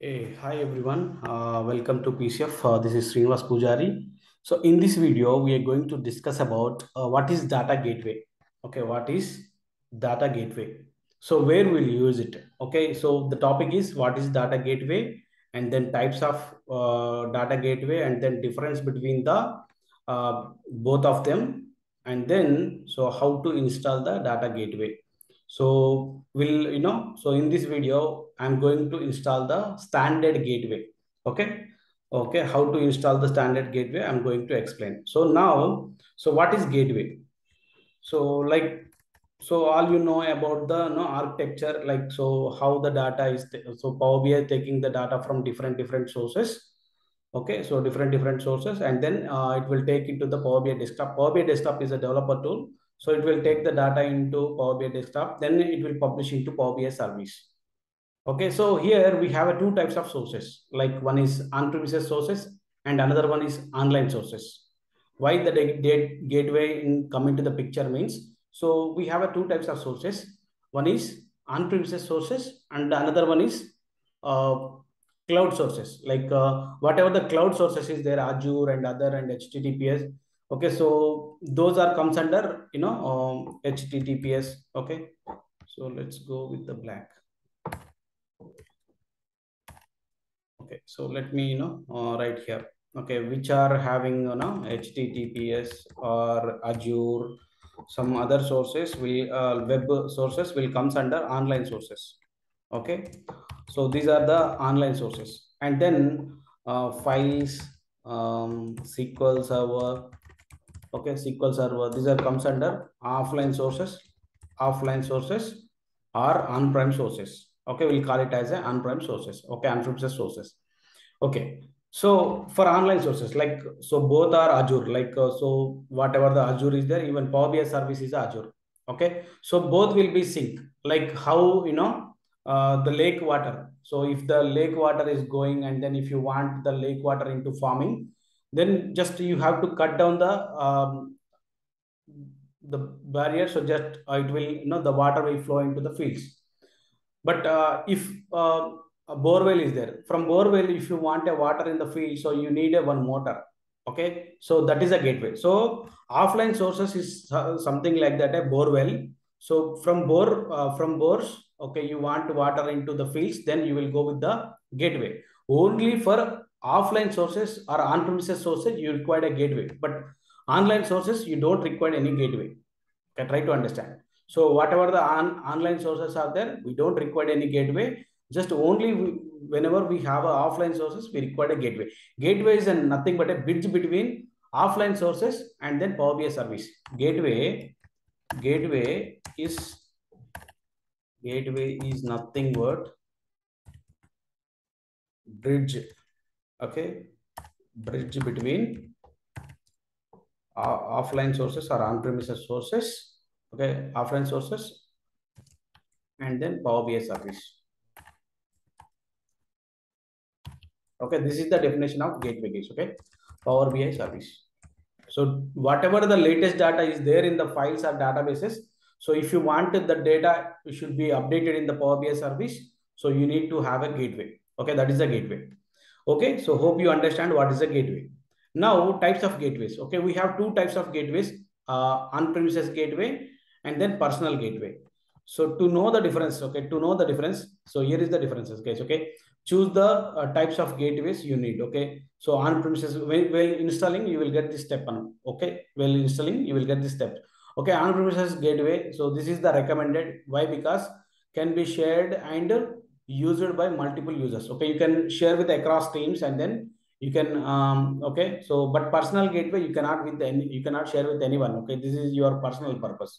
Hey, hi everyone. Uh, welcome to PCF. Uh, this is Srinivas Pujari. So in this video, we are going to discuss about uh, what is data gateway. Okay, what is data gateway? So where we'll use it? Okay, so the topic is what is data gateway, and then types of uh, data gateway, and then difference between the uh, both of them, and then so how to install the data gateway. So we'll, you know, so in this video, I'm going to install the standard gateway. Okay. Okay. How to install the standard gateway, I'm going to explain. So now, so what is gateway? So like, so all you know about the no architecture, like, so how the data is, so Power BI taking the data from different, different sources. Okay. So different, different sources, and then uh, it will take into the Power BI desktop. Power BI desktop is a developer tool so it will take the data into Power BI desktop, then it will publish into Power BI service. Okay, so here we have two types of sources. Like one is on-premises sources and another one is online sources. Why the gateway in come into the picture means, so we have a two types of sources. One is on-premises sources and another one is uh, cloud sources. Like uh, whatever the cloud sources is there, Azure and other and HTTPS, okay so those are comes under you know um, https okay so let's go with the black okay so let me you know uh, right here. Okay which are having you know https or azure some other sources will uh, web sources will comes under online sources. Okay so these are the online sources. And then uh, files um, sql server. Okay sql server these are comes under offline sources offline sources or on-prem sources okay we'll call it as a sources. Okay on-premises sources. Okay so for online sources like so both are azure like uh, so whatever the azure is there even power bi service is azure. Okay so both will be sync. Like how you know uh, the lake water. So if the lake water is going and then if you want the lake water into farming then just you have to cut down the um, the barrier so just uh, it will you know the water will flow into the fields but uh, if uh, a borewell is there from borewell if you want a water in the field so you need a one motor okay so that is a gateway so offline sources is something like that a borewell so from bore uh, from bores okay you want water into the fields then you will go with the gateway only for offline sources or on-premises sources, you require a gateway. But online sources, you don't require any gateway. Okay, try to understand. So whatever the on, online sources are there, we don't require any gateway. Just only we, whenever we have offline sources, we require a gateway. Gateway is nothing but a bridge between offline sources and then Power BI service. Gateway, gateway is gateway is nothing but bridge okay bridge between uh, offline sources or on-premises sources okay offline sources and then power bi service okay this is the definition of gateway guys okay? Power bi service so whatever the latest data is there in the files or databases so if you want the data it should be updated in the power bi service so you need to have a gateway. Okay that is the gateway. Okay, so hope you understand what is a gateway. Now, types of gateways. Okay, we have two types of gateways, uh, on-premises gateway and then personal gateway. So to know the difference, okay, to know the difference, so here is the differences, guys, okay. Choose the uh, types of gateways you need, okay. So on-premises, while, while installing, you will get this step on, okay. While installing, you will get this step. Okay, on-premises gateway, so this is the recommended. Why? Because can be shared and used by multiple users okay you can share with across teams and then you can um okay so but personal gateway you cannot with any you cannot share with anyone okay this is your personal purpose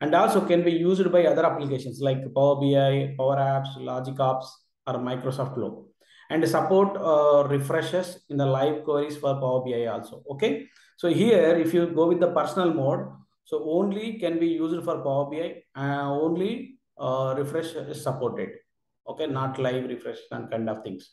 and also can be used by other applications like power bi power apps Logic Apps or microsoft flow and support uh, refreshes in the live queries for power bi also okay? So here if you go with the personal mode so only can be used for power bi uh, only uh, refresh is supported okay? Not live refresh and kind of things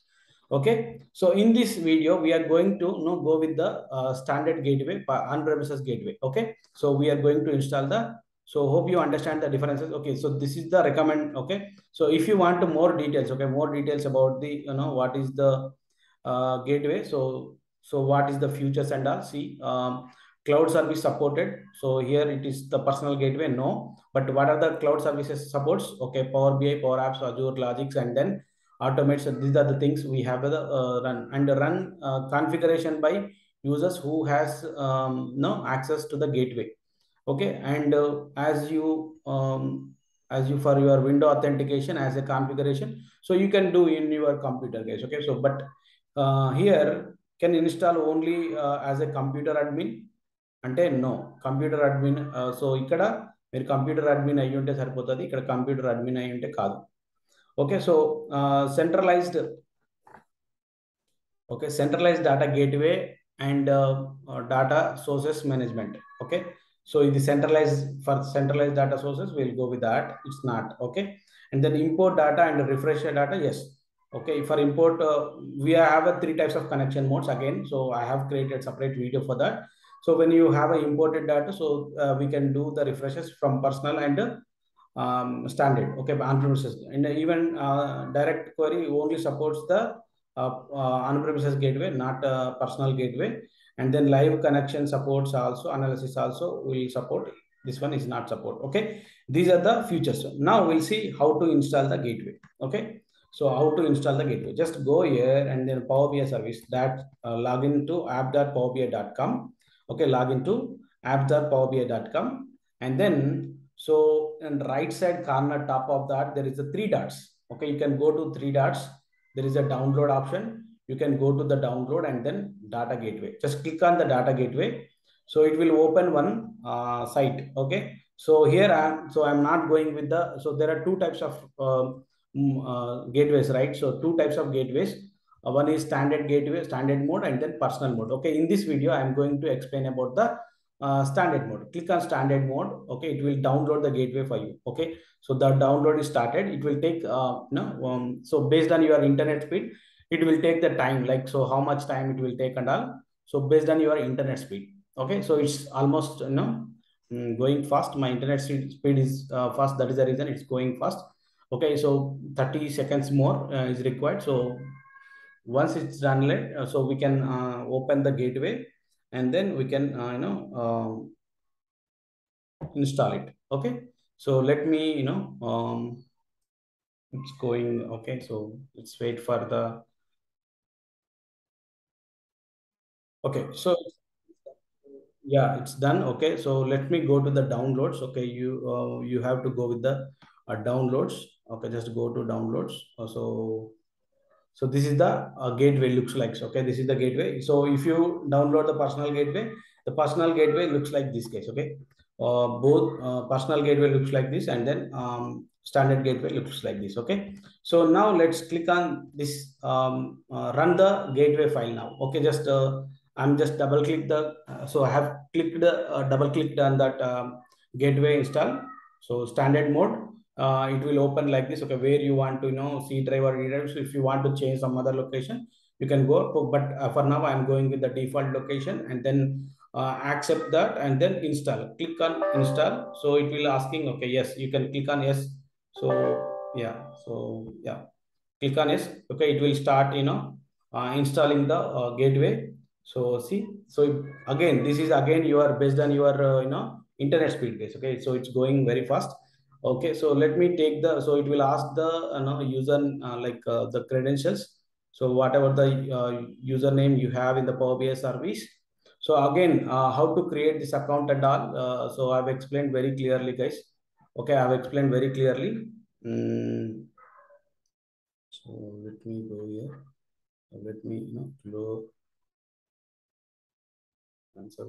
okay? So in this video we are going to you know, go with the uh, standard gateway on premises gateway okay? So we are going to install the so hope you understand the differences. Okay so this is the recommend okay? So if you want more details okay more details about the you know what is the uh, gateway so so what is the futures and all see um, cloud service supported. So here it is the personal gateway no. But what are the cloud services supports? Okay power bi power apps azure logics and then automate. So these are the things we have the uh, run. And run uh, configuration by users who has um, no access to the gateway okay and uh, as you um, as you for your window authentication as a configuration so you can do in your computer guys okay so but uh, here can install only uh, as a computer admin అంటే no computer admin so ఇక్కడ మీరు computer admin అయ్యి ఉంటే సరిపోతుంది ఇక్కడ computer admin అయ్యి ఉంటే కాదు okay so centralised okay centralised data gateway and data sources management okay So in the centralized for centralized data sources, we'll go with that. It's not okay. And then import data and refresh your data. Yes. Okay. For import, uh, we have a three types of connection modes again. So I have created separate video for that. So when you have a imported data, so uh, we can do the refreshes from personal and um, standard. Okay, on-premises and even uh, direct query only supports the uh, uh on-premises gateway, not uh, personal gateway and then live connection supports also analysis also will support this one is not support okay these are the features now we'll see how to install the gateway okay so how to install the gateway? Just go here and then Power BI service that uh, log into app.powerbi.com. Okay, log into app.powerbi.com. And then, so in right side corner top of that, there is a three dots. Okay, you can go to three dots. There is a download option. You can go to the download and then data gateway. Just click on the data gateway. So it will open one uh, site. Okay. So here I am, so I'm not going with the, so there are two types of uh, uh, gateways, right? So two types of gateways. Uh, one is standard gateway, standard mode, and then personal mode. Okay, in this video, I'm going to explain about the uh, standard mode. Click on standard mode. Okay, it will download the gateway for you. Okay, so the download is started. It will take, uh, no, um, so based on your internet speed, it will take the time. Like so, how much time it will take and all. So based on your internet speed. Okay, so it's almost you know going fast. My internet speed is uh, fast. That is the reason it's going fast okay so 30 seconds more uh, is required so once it's done uh, so we can uh, open the gateway and then we can you know install it okay so let me you know um it's going okay so let's wait for the okay so yeah it's done okay. So let me go to the downloads okay. You uh, you have to go with the uh, downloads okay. Just go to downloads uh, so so this is the uh, gateway looks like okay. This is the gateway. So if you download the personal gateway the personal gateway looks like this case okay. Uh, both uh, personal gateway looks like this and then um, standard gateway looks like this okay. So now let's click on this um, uh, run the gateway file now okay. Just uh, i'm just double click the uh, so i have clicked uh, double clicked on that um, gateway install. So standard mode uh, it will open like this okay where you want to you know c drive or e drive. So if you want to change some other location you can go but uh, for now i'm going with the default location and then uh, accept that and then install. Click on install. So it will asking okay yes you can click on yes. So yeah so yeah. Click on yes. Okay it will start you know installing the gateway so see so again this is again you are based on your you know internet speed base okay? So it's going very fast. Okay so let me take the so it will ask the you know, user uh, like uh, the credentials. So whatever the uh, username you have in the power bi service. So again how to create this account and all so i've explained very clearly guys. Okay i've explained very clearly. Mm. so let me go here. Let me you know low answer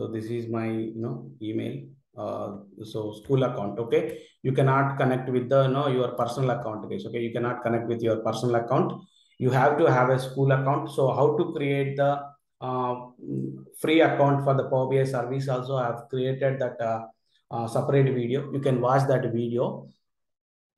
so this is my you know email. Uh, so school account okay? You cannot connect with the know your personal account guys okay? You cannot connect with your personal account. You have to have a school account. So how to create the uh, free account for the power bi service also i have created that uh, uh, separate video. You can watch that video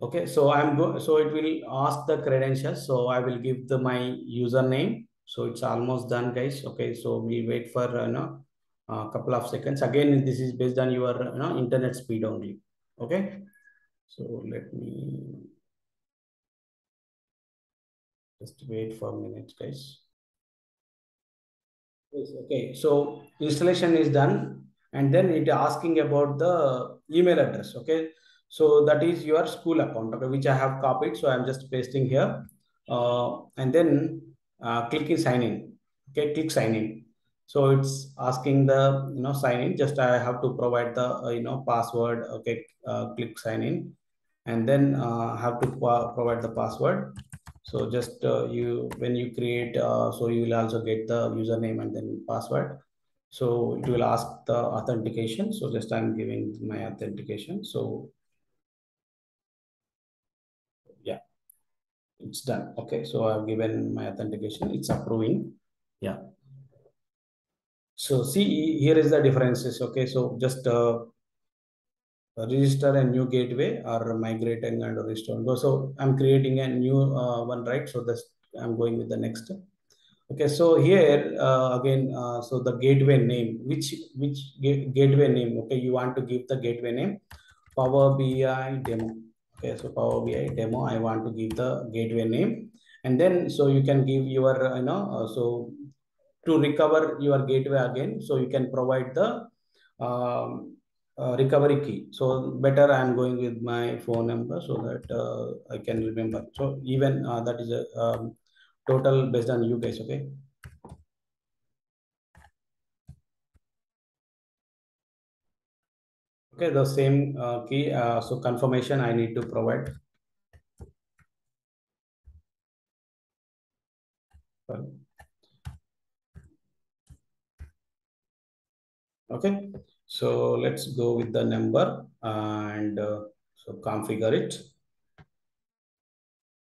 okay? So i'm go so it will ask the credentials. So i will give the my username so it's almost done guys okay so we wait for uh, you know a couple of seconds. Again, this is based on your you know, internet speed only. Okay. So let me just wait for a minute, guys. Yes, okay. So installation is done and then it asking about the email address. Okay. So that is your school account, okay, which I have copied. So I'm just pasting here. Uh, and then uh, clicking sign in. Okay, click sign in. So it's asking the you know sign in. Just I have to provide the uh, you know password. Okay, uh, click sign in, and then uh, have to provide the password. So just uh, you when you create, uh, so you will also get the username and then password. So it will ask the authentication. So just I'm giving my authentication. So yeah, it's done. Okay, so I've given my authentication. It's approving. Yeah. So see, here is the differences. Okay, so just uh, register a new gateway or migrating and restore. So I'm creating a new uh, one, right? So this I'm going with the next. Okay, so here uh, again, uh, so the gateway name, which which gateway name? Okay, you want to give the gateway name, Power BI demo. Okay, so Power BI demo. I want to give the gateway name, and then so you can give your you know uh, so to recover your gateway again. So you can provide the um, uh, recovery key. So better I'm going with my phone number so that uh, I can remember. So even uh, that is a um, total based on you guys, okay? Okay, the same uh, key. Uh, so confirmation I need to provide. Okay, so let's go with the number and uh, so configure it.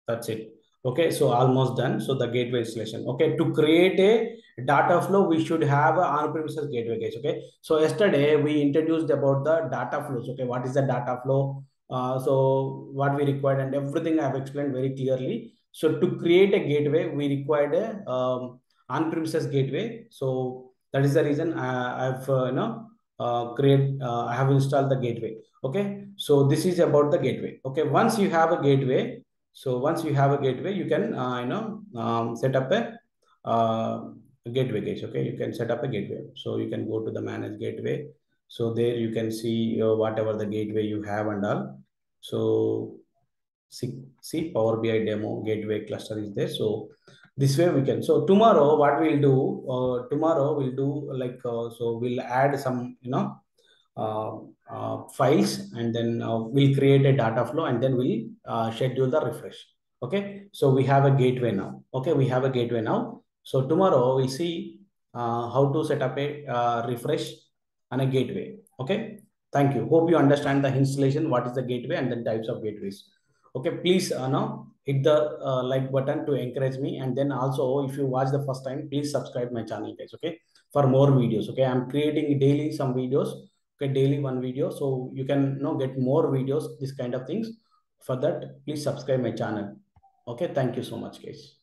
That's it. Okay, so almost done. So the gateway installation. Okay, to create a data flow, we should have on-premises gateway, guys. Okay, so yesterday we introduced about the data flows. Okay, what is the data flow? Uh, so what we required and everything I have explained very clearly. So to create a gateway, we required a um, on-premises gateway. So that is the reason I, have uh, you know uh, create uh, I have installed the gateway. Okay, so this is about the gateway. Okay, once you have a gateway, so once you have a gateway, you can uh, you know um, set up a, uh, a gateway case. Okay, you can set up a gateway. So you can go to the manage gateway. So there you can see uh, whatever the gateway you have and all. So see, see Power BI demo gateway cluster is there. So this way we can. So tomorrow what we'll do, uh, tomorrow we'll do like, uh, so we'll add some, you know, uh, files and then uh, we'll create a data flow and then we'll schedule the refresh. Okay, so we have a gateway now. Okay, we have a gateway now. So tomorrow we see how to set up a refresh and a gateway. Okay, thank you. Hope you understand the installation, what is the gateway and then types of gateways. Okay, please uh, now hit the uh, like button to encourage me. And then also, if you watch the first time, please subscribe my channel, guys. Okay, for more videos. Okay, I'm creating daily some videos daily one video. So you can you know get more videos this kind of things. For that please subscribe my channel. Okay thank you so much guys